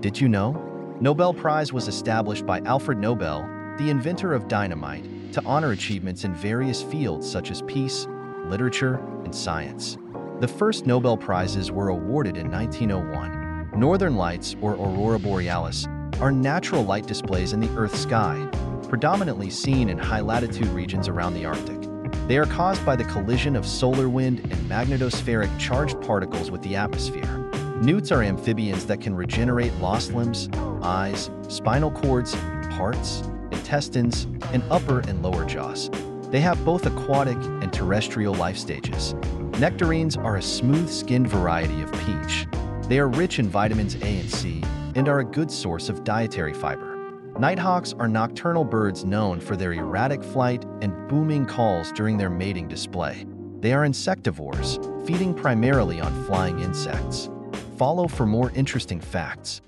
Did you know? Nobel Prize was established by Alfred Nobel, the inventor of dynamite, to honor achievements in various fields such as peace, literature, and science. The first Nobel Prizes were awarded in 1901. Northern lights, or aurora borealis, are natural light displays in the Earth's sky, predominantly seen in high-latitude regions around the Arctic. They are caused by the collision of solar wind and magnetospheric charged particles with the atmosphere. Newts are amphibians that can regenerate lost limbs, eyes, spinal cords, hearts, intestines, and upper and lower jaws. They have both aquatic and terrestrial life stages. Nectarines are a smooth-skinned variety of peach. They are rich in vitamins A and C and are a good source of dietary fiber. Nighthawks are nocturnal birds known for their erratic flight and booming calls during their mating display. They are insectivores, feeding primarily on flying insects. Follow for more interesting facts.